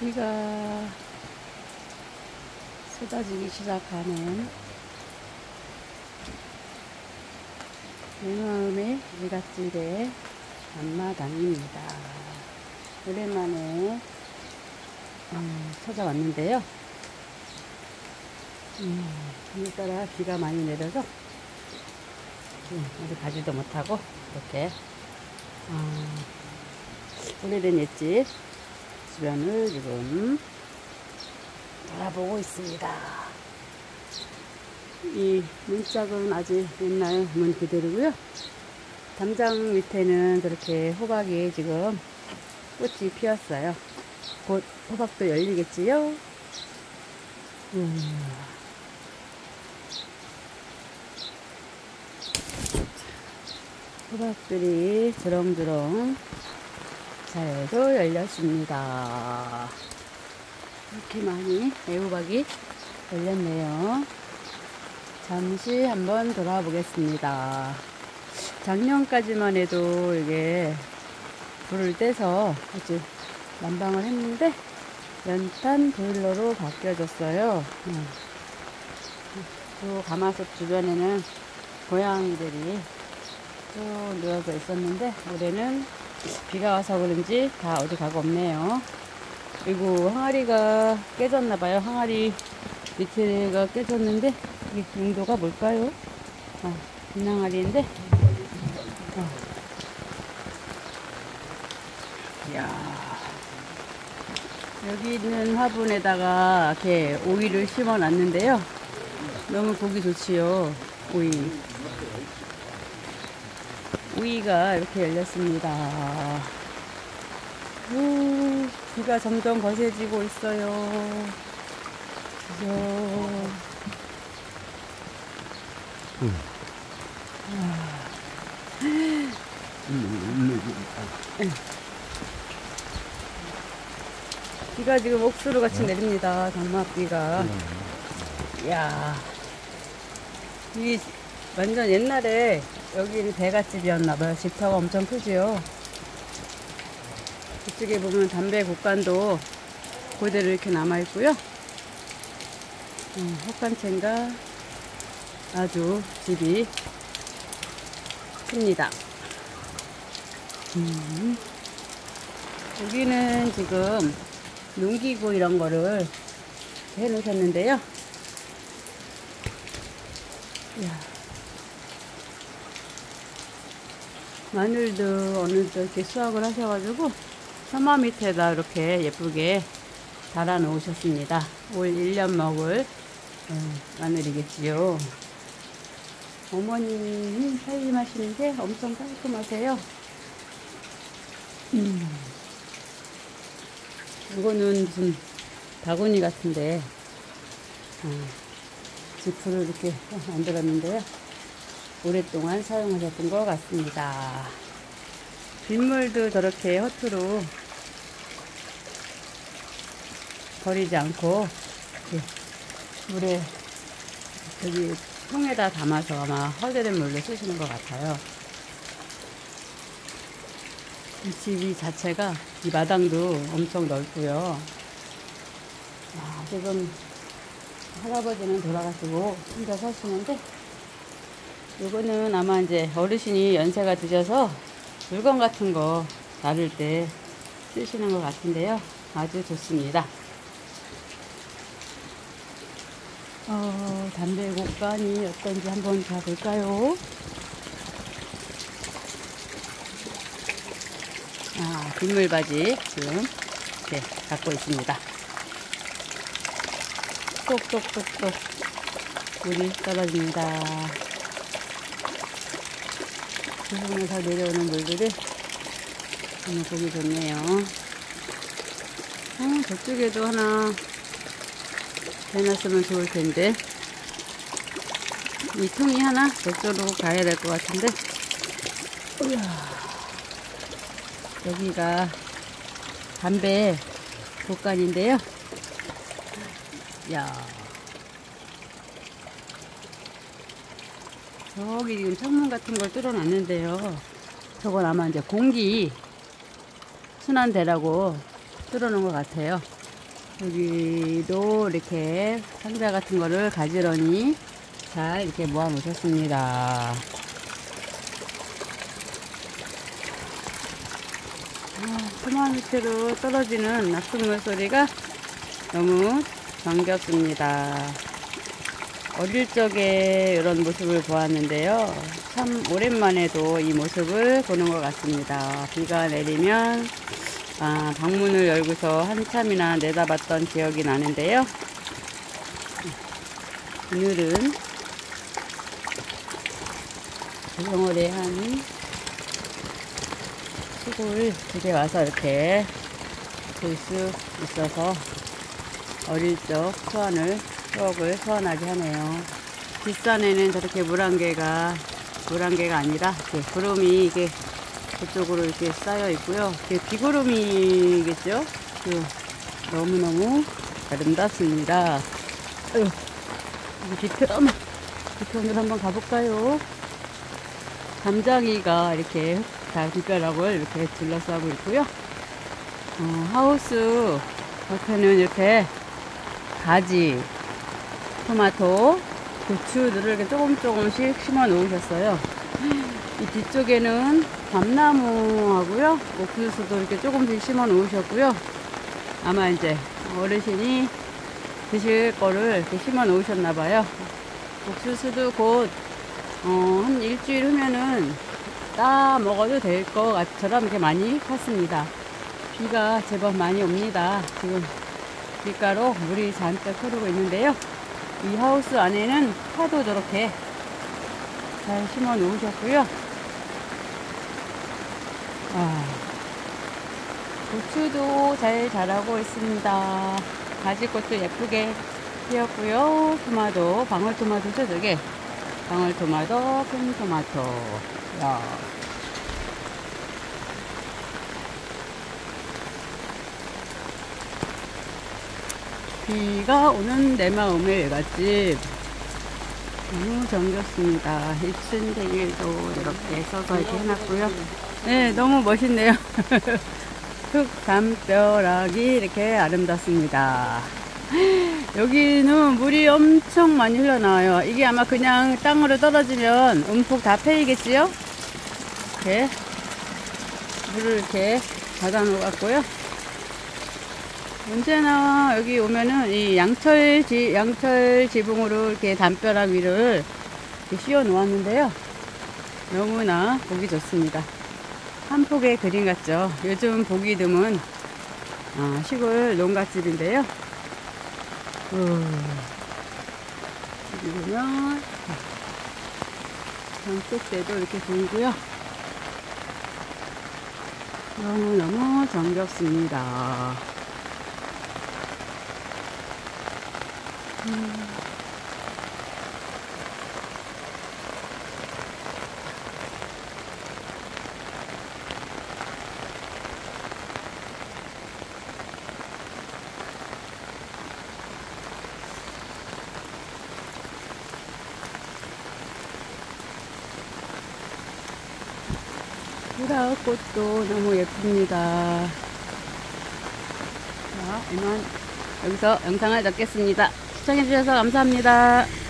비가 쏟아지기 시작하는 내 마음의 일갓집의 앞마당입니다. 오랜만에 음, 찾아왔는데요. 음, 오늘따라 비가 많이 내려서 음, 어디 가지도 못하고 이렇게 어, 오래된 옛집 주변을 지금 돌아보고 있습니다. 이 문짝은 아직 옛날 문 그대로고요. 담장 밑에는 저렇게 호박이 지금 꽃이 피었어요. 곧 호박도 열리겠지요? 음. 호박들이 주렁주렁 잘도 열렸습니다. 이렇게 많이 애호박이 열렸네요. 잠시 한번 돌아보겠습니다. 작년까지만 해도 이게 불을 떼서 아주 난방을 했는데 연탄 보일러로 바뀌어졌어요. 음. 또 가마솥 주변에는 고양이들이 또 누워서 있었는데 올해는 비가 와서 그런지 다 어디 가고 없네요. 그리고 항아리가 깨졌나봐요. 항아리 밑에가 깨졌는데 이게 용도가 뭘까요? 아, 빈항아리인데 어. 이야 여기 있는 화분에다가 이렇게 오이를 심어 놨는데요. 너무 보기 좋지요. 오이. 오이가 이렇게 열렸습니다. 오, 비가 점점 거세지고 있어요. 그죠? 음. 비가 지금 옥수루 같이 내립니다. 장맛비가. 이야. 이 완전 옛날에 여기는 대갓집이었나봐요. 집터가 엄청 크지요. 이쪽에 보면 담배 곡간도 그대로 이렇게 남아있고요. 음, 헛간채인가 아주 집이 큽니다. 음. 여기는 지금 농기구 이런 거를 해 놓으셨는데요. 이야. 마늘도 어느 쪽 이렇게 수확을 하셔가지고 서마 밑에다 이렇게 예쁘게 달아 놓으셨습니다. 올 1년 먹을 음, 마늘이겠지요. 어머님이 살림하시는 게 엄청 깔끔하세요. 음. 이거는 무슨 바구니 같은데 어, 지프를 이렇게 만들었는데요. 오랫동안 사용하셨던 것 같습니다. 빗물도 저렇게 허투루 버리지 않고 이렇게 물에 여기 통에다 담아서 아마 허드렛 물로 쓰시는 것 같아요. 이 집이 자체가 이 마당도 엄청 넓고요. 아, 지금 할아버지는 돌아가시고 혼자 사시는데 이거는 아마 이제 어르신이 연세가 드셔서 물건 같은 거 나를 때 쓰시는 것 같은데요. 아주 좋습니다. 어, 담배 곡간이 어떤지 한번 봐볼까요? 아, 빗물바지 지금 이렇게 갖고 있습니다. 똑똑똑똑 물이 떨어집니다. 부분에서 내려오는 물들이 너무 보기 좋네요. 어, 저쪽에도 하나 해놨으면 좋을 텐데 이 통이 하나 저쪽으로 가야 될 것 같은데 우야. 여기가 담배 독간인데요. 야. 저기 지금 창문 같은 걸 뚫어놨는데요. 저건 아마 이제 공기 순환대라고 뚫어놓은 것 같아요. 여기도 이렇게 상자 같은 거를 가지런히 잘 이렇게 모아 놓으셨습니다. 아, 토마 밑으로 떨어지는 낙숫물 소리가 너무 정겹습니다. 어릴 적에 이런 모습을 보았는데요. 참 오랜만에도 이 모습을 보는 것 같습니다. 비가 내리면 아, 방문을 열고서 한참이나 내다봤던 기억이 나는데요. 오늘은 조성월의 한 시골 집에 와서 이렇게 볼 수 있어서 어릴 적 소환을 추억을 소환하게 하네요. 뒷산에는 저렇게 물안개가 물안개가 아니라 이렇게 구름이 이게 그쪽으로 이렇게 쌓여 있고요. 이게 비구름이겠죠? 그 너무너무 아름답습니다. 아유, 뒤편, 뒤편으로 한번 가볼까요? 담장이가 이렇게 다 뒷벼락을 이렇게 둘러싸고 있고요. 어, 하우스 옆에는 이렇게 가지, 토마토, 고추들을 이렇게 조금 조금씩 심어 놓으셨어요. 이 뒤쪽에는 밤나무하고요. 옥수수도 이렇게 조금씩 심어 놓으셨고요. 아마 이제 어르신이 드실 거를 이렇게 심어 놓으셨나 봐요. 옥수수도 곧, 어, 한 일주일 후면은 따 먹어도 될것 같처럼 이렇게 많이 컸습니다. 비가 제법 많이 옵니다. 지금 밀가로 물이 잔뜩 흐르고 있는데요. 이 하우스 안에는 파도 저렇게 잘 심어 놓으셨고요. 아, 고추도 잘 자라고 있습니다. 가지꽃도 예쁘게 피었고요. 토마토, 방울토마토죠, 저게. 방울토마토, 큰 토마토. 야. 비가 오는 내 마음의 외갓집. 너무 정겹습니다. 1층 대일도 이렇게 써서 이렇게 해놨고요. 네, 너무 멋있네요. 흙 담벼락이 이렇게 아름답습니다. 여기는 물이 엄청 많이 흘러나와요. 이게 아마 그냥 땅으로 떨어지면 움푹 다 패이겠지요? 이렇게 물을 이렇게 받아 놓았고요. 언제나 여기 오면은 이 양철 지, 양철 지붕으로 이렇게 담벼락 위를 이렇게 씌워 놓았는데요. 너무나 보기 좋습니다. 한 폭의 그림 같죠. 요즘 보기 드문 어, 시골 농가집인데요. 음, 보면 전쪽대도 이렇게 보이고요. 너무너무 정겹습니다. 보라꽃도 너무 예쁩니다. 자, 이만 여기서 영상을 잡겠습니다. 시청해주셔서 감사합니다.